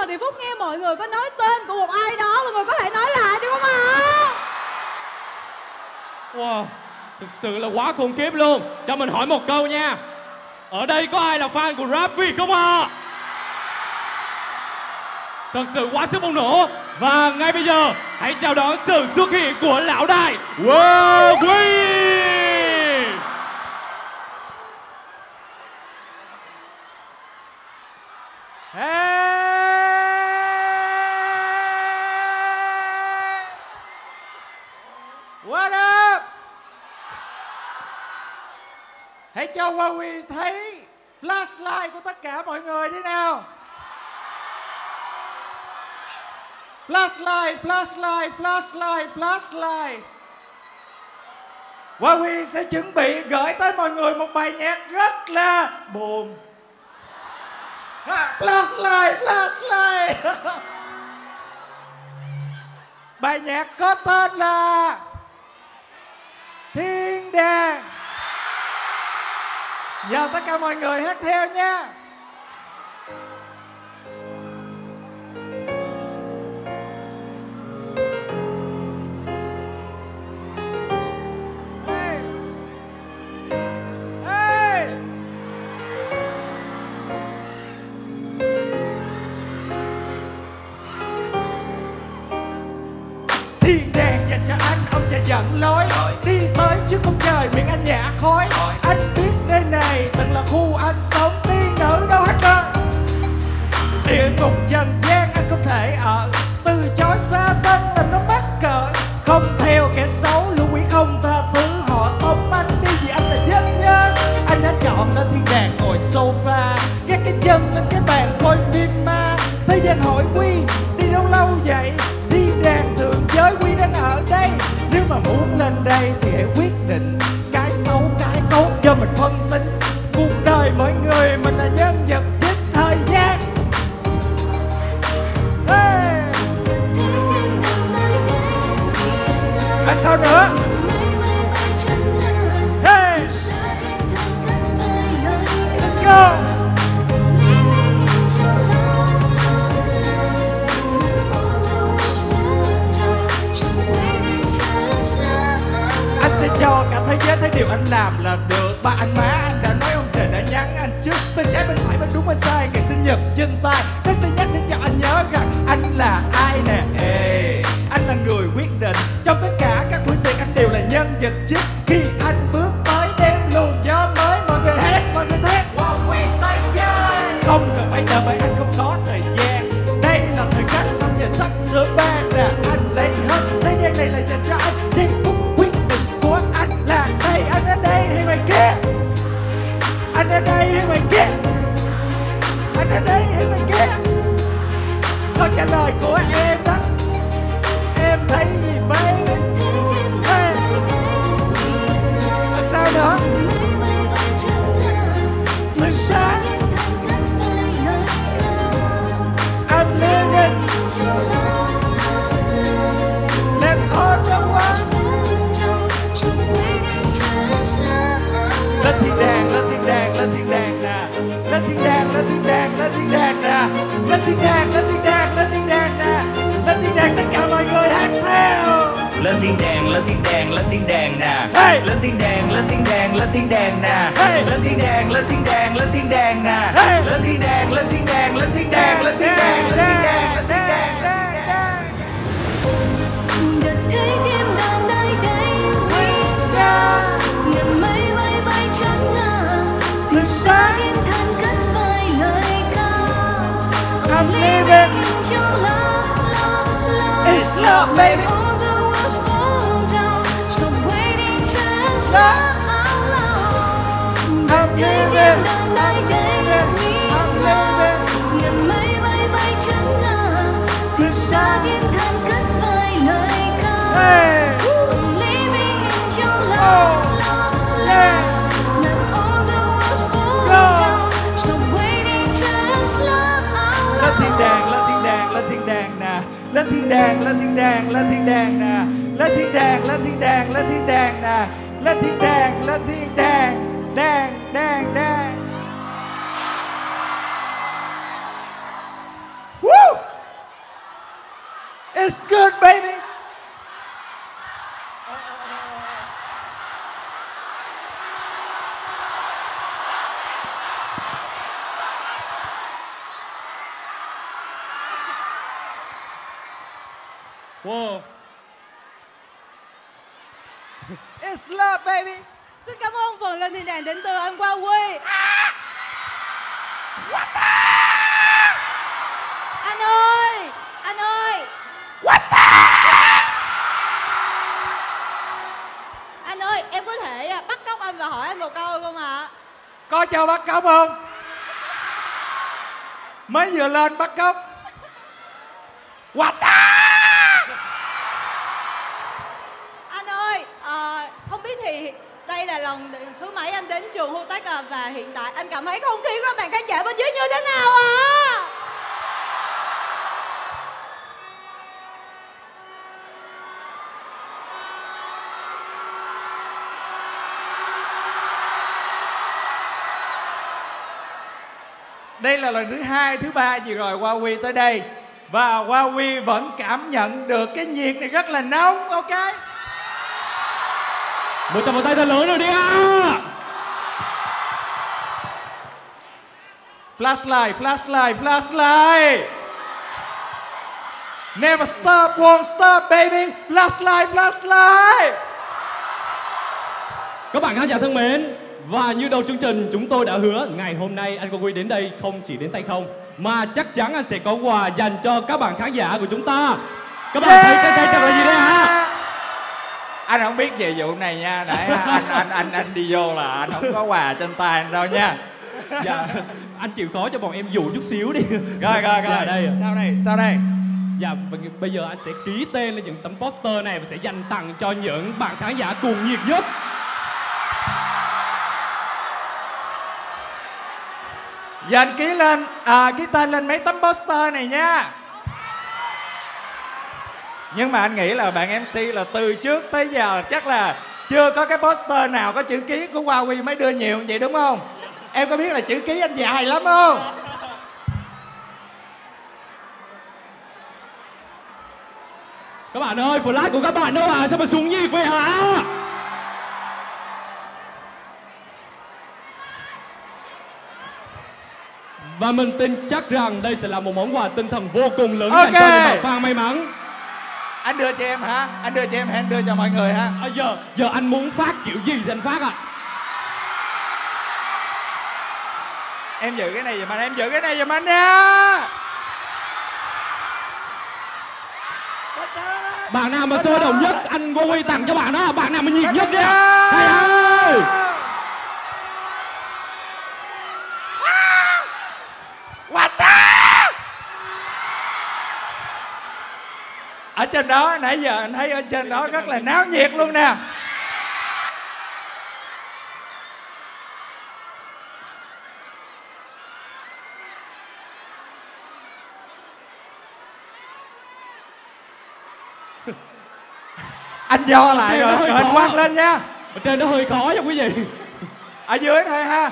giờ thì phúc nghe mọi người có nói tên của một ai đó mọi người có thể nói lại được không ạ? Wow, thực sự là quá khủng khiếp luôn. Cho mình hỏi một câu nha. Ở đây có ai là fan của rap Việt không ạ? Thật sự quá sức bùng nổ. Và ngay bây giờ hãy chào đón sự xuất hiện của lão đại World Queen Hey! What up? Hãy cho Huawei thấy flashlight của tất cả mọi người đi nào. Flashlight, flashlight, flashlight, flashlight. Huawei sẽ chuẩn bị gửi tới mọi người một bài nhạc rất là buồn. Flashlight, flashlight. Bài nhạc có tên là Thiên đàng Giờ tất cả mọi người hát theo nha! Thiên đàng dành cho anh, ông cha dẫn lối. Đi tới trước không trời, miệng anh nhả khói. Anh biết này từng là khu anh sống Tiên nữ đâu hết cơ. Địa ngục trần gian anh không thể ở. Từ chối xa tân là nó mắc cỡ. Không theo kẻ xấu, lưu quỷ không tha thứ. Họ tóm anh đi vì anh là dân nhân Anh đã chọn lên thiên đàng ngồi sofa. Gác cái chân lên cái bàn coi phim ma. Thế gian hỏi quy, đi đâu lâu vậy? Thiên đàng thượng giới quy đang ở đây. Nếu mà muốn lên đây thì hãy quyết định. Cái xấu, cái tốt cho mình phân tính Cuộc đời mọi người mình là nhân vật chính thời gian hey! À sao nữa Hey! Let's go Anh sẽ cho cả thế giới thấy điều anh làm là được Ba anh má nhật chân tay. Anh ở đây Câu trả lời của em đó Em thấy gì baby Hey. Và sao nữa? Mình sáng I'm living Let all the world Lên thiên đàng, lên thiên đàng, lên thiên đàng nè. Lên thiên đàng, lên thiên đàng, lên thiên đàng nè Lên thiên đàng, lên thiên đàng, lên thiên đàng nè Lên thiên đàng tất cả mọi người hát theo lên thiên đàng lên thiên đàng lên thiên đàng nè Hey! lên thiên đàng lên thiên đàng lên thiên đàng nè Hey! lên thiên đàng lên thiên đàng lên thiên đàng nè Hey! lên thiên đàng lên thiên đàng lên thiên đàng lên thiên đàng lên thiên đàng lên thêm đàn nơi đây huy ra Niềm mây bay bay trắng ngờ Từ xa thiên thần cất I'm living Your love, love, love It's love baby All the Let thiên đàng, lên thiên đàng, lên thiên đàng nè. Lên thiên đàng, lên thiên đàng, lên thiên đàng nè. Lên. Woo! It's good, baby. Wow. It's love baby. Xin cảm ơn phần lên thiên đàng đến từ anh Qua Huy. Anh ơi Anh ơi. Anh ơi em có thể à, bắt cóc anh và hỏi anh một câu không ạ? Có cho bắt cóc không? Mới vừa lên bắt cóc đến trường Hưu Tách à, Và hiện tại anh cảm thấy không khí của các bạn khán giả bên dưới như thế nào ạ? Đây là lần thứ hai, thứ ba gì rồi Huawei tới đây. Và Huawei vẫn cảm nhận được cái nhiệt này rất là nóng Ok? Một tràng pháo tay thật lớn rồi đi ạ. Flashlight, flashlight, flashlight. Never stop, won't stop baby. Flashlight, flashlight. Các bạn khán giả thân mến, và như đầu chương trình chúng tôi đã hứa ngày hôm nay anh Quang Huy đến đây không chỉ đến tay không mà chắc chắn anh sẽ có quà dành cho các bạn khán giả của chúng ta. Các bạn thấy cái cây trật là gì đấy hả? Anh không biết về vụ này nha. Nãy anh anh anh anh đi vô là anh không có quà trên tay anh đâu nha Dạ, anh chịu khó cho bọn em dụ chút xíu đi. Rồi rồi rồi Dạ, đây. Sao đây, sao đây Dạ, bây giờ anh sẽ ký tên lên những tấm poster này và sẽ dành tặng cho những bạn khán giả cùng nhiệt nhất. Giờ anh ký lên à, Ký tên lên mấy tấm poster này nha Nhưng mà anh nghĩ là bạn MC là từ trước tới giờ Chắc là chưa có cái poster nào có chữ ký của Huawei mới đưa nhiều vậy đúng không Em có biết là chữ ký anh dài lắm không Các bạn ơi, flash của các bạn đâu à? Sao mà xuống nhiệt vậy hả? Và mình tin chắc rằng đây sẽ là một món quà tinh thần vô cùng lớn dành cho những bạn fan may mắn. Anh đưa cho em hả Anh đưa cho em hay anh đưa cho mọi người hả À, giờ giờ anh muốn phát kiểu gì thì anh phát ạ? Em giữ cái này giùm anh Em giữ cái này giùm anh nha Bạn nào mà sôi động nhất anh Ngô Huy tặng cho bạn đó, bạn nào mà nhiệt nhất đi. Thầy ơi! Ở trên đó nãy giờ anh thấy ở trên đó rất là náo nhiệt luôn nè anh do lại rồi rồi quăng lên nha Ở trên đó hơi khó nha quý vị. ở dưới thôi ha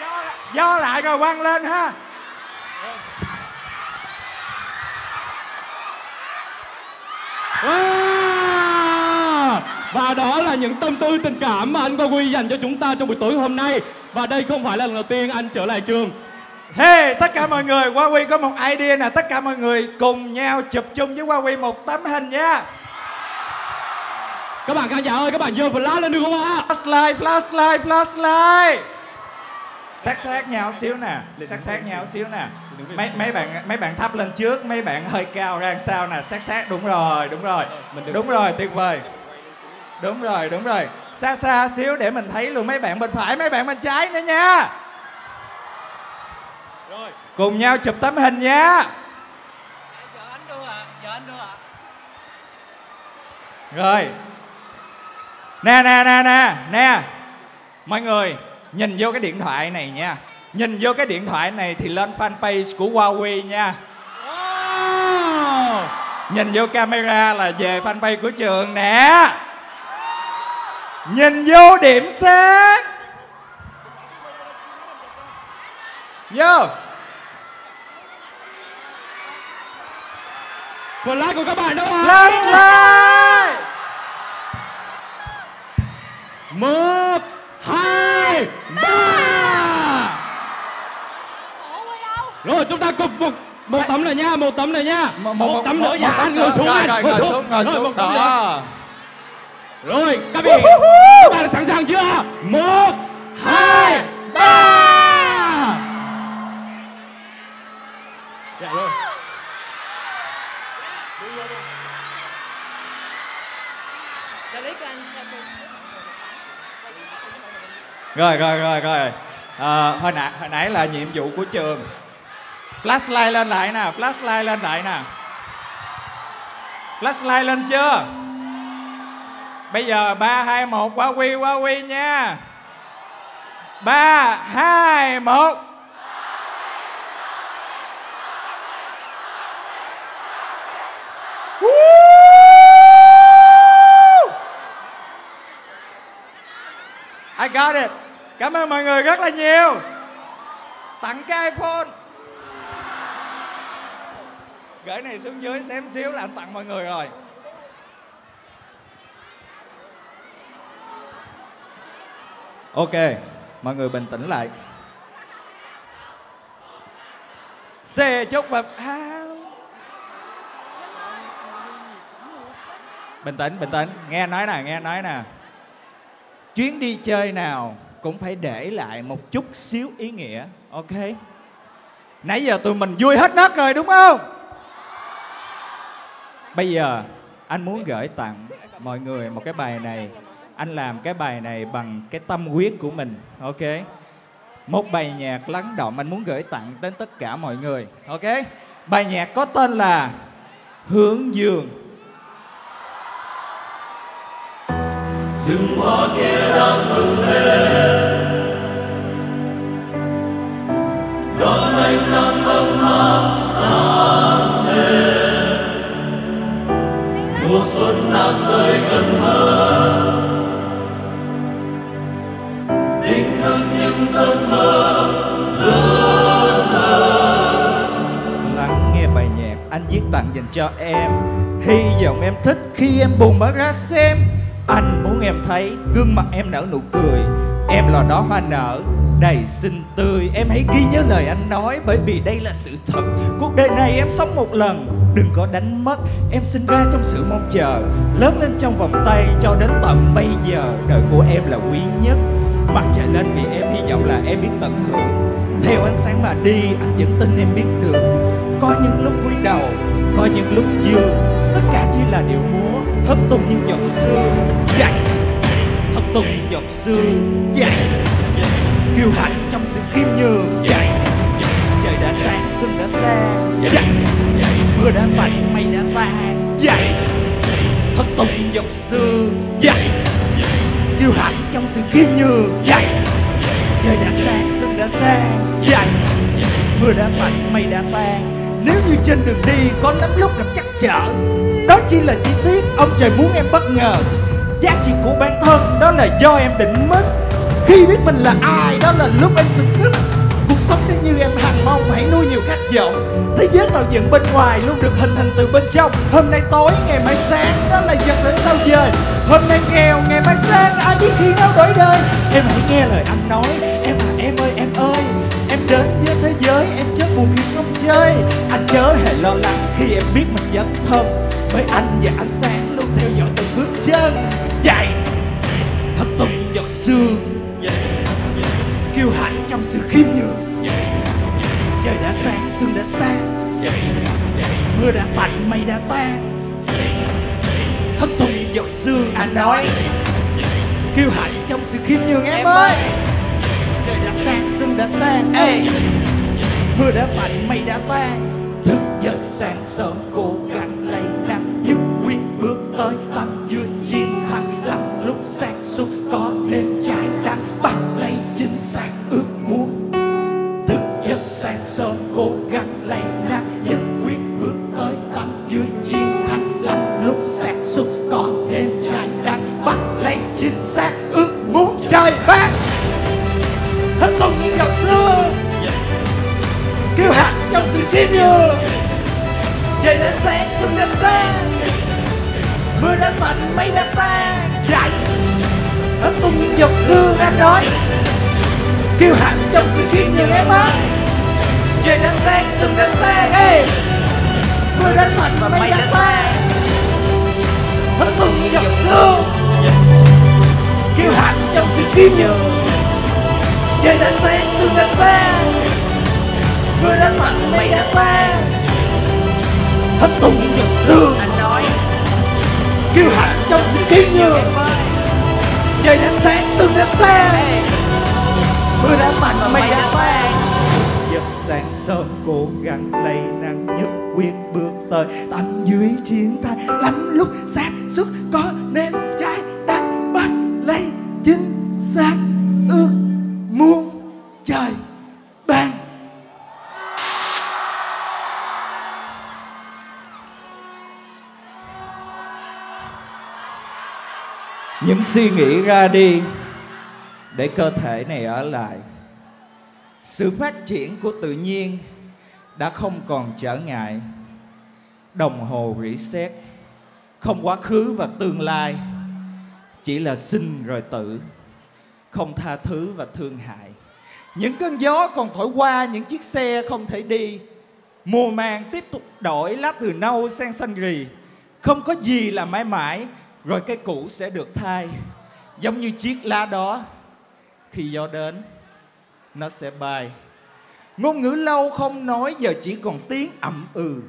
do, do lại rồi quăng lên ha Wow! Và đó là những tâm tư tình cảm mà anh Quang Huy dành cho chúng ta trong buổi tối hôm nay. Và đây không phải là lần đầu tiên anh trở lại trường. Hey, tất cả mọi người, Huawei có một idea nè, tất cả mọi người cùng nhau chụp chung với Huawei một tấm hình nha. Các bạn khán giả ơi, các bạn giơ flash lên được không ạ? Flashlight, flashlight, flashlight. Sát sát nhau xíu nè, sát sát nhau xíu nè. Mấy mấy bạn mấy bạn thấp lên trước, mấy bạn hơi cao ra sau nè, sát sát đúng rồi, đúng rồi. Đúng rồi, tuyệt vời. Đúng rồi, đúng rồi. Xa xa xíu để mình thấy luôn mấy bạn bên phải, mấy bạn bên trái nữa nha. Cùng nhau chụp tấm hình nha. Giờ anh đưa ạ, giờ anh đưa ạ. Rồi. Nè nè nè nè Nè. Mọi người Nhìn vô cái điện thoại này nha. Nhìn vô cái điện thoại này thì lên fanpage của Huawei nha. Wow! Nhìn vô camera là về fanpage của trường nè. Nhìn vô điểm sáng. Vô Flash của các bạn đâu ạ? Flashlight Một, hai, ba. Rồi chúng ta cùng một một tấm này nha, một tấm này nha. Một, tấm nữa dạ, anh ngồi xuống anh, ngồi xuống. Rồi, xuống một tấm nữa. Rồi, các vị, các bạn đã sẵn sàng chưa? Một, hai, ba. Rồi rồi rồi rồi. À, hồi nãy hồi nãy là nhiệm vụ của trường. Flashlight lên lại nè flashlight lên lại nè. Flashlight lên chưa? Bây giờ ba hai một quá quy quá quy nha. Ba hai một. I got it. Cảm ơn mọi người rất là nhiều. Tặng cái iPhone. Gửi này xuống dưới xém xíu là anh tặng mọi người rồi. Ok, mọi người bình tĩnh lại. Xe chúc mập áo. Bình tĩnh, bình tĩnh. Nghe nói nè, nghe nói nè. Chuyến đi chơi nào cũng phải để lại một chút xíu ý nghĩa, ok? Nãy giờ tụi mình vui hết nấc rồi đúng không? Bây giờ anh muốn gửi tặng mọi người một cái bài này. Anh làm cái bài này bằng cái tâm huyết của mình, ok? Một bài nhạc lắng động anh muốn gửi tặng đến tất cả mọi người, ok? Bài nhạc có tên là Hướng Dương. rừng hoa kia đang bừng lên xuân đang tới gần hơn. Định thức những giấc mơ lắng nghe bài nhạc anh viết tặng dành cho em. Hy vọng em thích khi em buồn mở ra xem. Anh muốn em thấy gương mặt em nở nụ cười. Em là đó hoa nở, đầy xinh tươi. Em hãy ghi nhớ lời anh nói bởi vì đây là sự thật. Cuộc đời này em sống một lần đừng có đánh mất. Em sinh ra trong sự mong chờ, lớn lên trong vòng tay cho đến tận bây giờ. Đời của em là quý nhất. Mặt trời lên vì em, hy vọng là em biết tận hưởng. Theo ánh sáng mà đi, anh vẫn tin em biết được. Có những lúc cúi đầu, có những lúc dương tất cả chỉ là điệu múa, hấp tung những giọt sương. Dậy! Hấp tung những giọt sương. Dậy! Kiêu hãnh trong sự khiêm nhường. Dậy! Trời đã sáng xuân đã sang dậy! Mưa đã tạnh mây đã tan dậy! Thật tung dọc xưa. Sương dậy! Kiêu hãnh trong sự khiêm nhường. Dậy! Trời đã sáng, xuân đã sang dậy! Mưa đã tạnh mây đã tan nếu như trên đường đi có lắm lúc gặp chắc chở đó chỉ là chi tiết. Ông trời muốn em bất ngờ. Giá trị của bản thân, đó là do em định mất. Khi biết mình là ai, đó là lúc em tỉnh thức cuộc sống sẽ như em hằng mong hãy nuôi nhiều khát vọng thế giới tạo dựng bên ngoài luôn được hình thành từ bên trong. Hôm nay tối, ngày mai sáng, đó là dần đến sau giờ. Hôm nay nghèo, ngày mai sang, ai biết khi nào đổi đời. Em hãy nghe lời anh nói, em à em ơi em ơi. Em đến với thế giới, em chớ buồn khi không chơi. Anh chớ hề lo lắng khi em biết mình dấn thân. Bởi anh và ánh sáng luôn theo dõi từng bước chân. Chạy! Thật tùng giọt sương. Kiêu hãnh trong sự khiêm sương đã sang mưa đã tạnh mây đã tan hất tung những giọt sương anh nói. Kiêu hãnh trong sự khiêm nhường em ơi. trời đã sáng sương đã sang ê. Mưa đã tạnh mây đã tan thức giấc sáng sớm cố gắng lấy nắng nhất quyết bước tới tầm em ơi. Trời đã sáng xuân đã sáng ê. Mưa đã mạnh và mây đã tan ấm tung những giọt sương kiêu hãnh trong sự khiêm nhường trời đã sáng xuân đã sáng mưa đã mạnh mây đã tan hấp tung những giọt sương anh nói. Kiêu hãnh trong sự khiêm nhường trời đã sáng xuân đã sáng mưa đã mạnh mây đã tan giấc sáng sớm cố gắng lấy năng nhất quyết bước tới. Tầm dưới chiến thai lắm lúc xác suốt có nên trái đất bắt lấy chính xác ước muốn trời ban. Những suy nghĩ ra đi để cơ thể này ở lại. Sự phát triển của tự nhiên đã không còn trở ngại. Đồng hồ reset. Không quá khứ và tương lai. Chỉ là sinh rồi tử. Không tha thứ và thương hại. Những cơn gió còn thổi qua những chiếc xe không thể đi. Mùa màng tiếp tục đổi lá từ nâu sang xanh rì. Không có gì là mãi mãi, rồi cái cũ sẽ được thay. Giống như chiếc lá đó khi gió đến, nó sẽ bay. Ngôn ngữ lâu không nói giờ chỉ còn tiếng ậm ừ.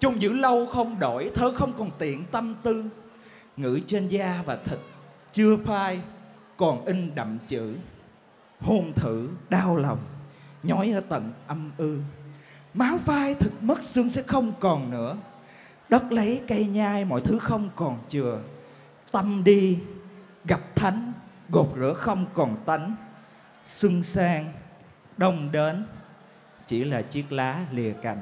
Chung giữ lâu không đổi, thơ không còn tiện tâm tư. Ngữ trên da và thịt chưa phai, còn in đậm chữ. Hôn thử, đau lòng, nhói ở tận âm ư. Máu phai thực mất, xương sẽ không còn nữa. Đất lấy, cây nhai, mọi thứ không còn chừa. Tâm đi, gặp thánh gột rửa không còn tánh xuân sang, đông đến, chỉ là chiếc lá lìa cành.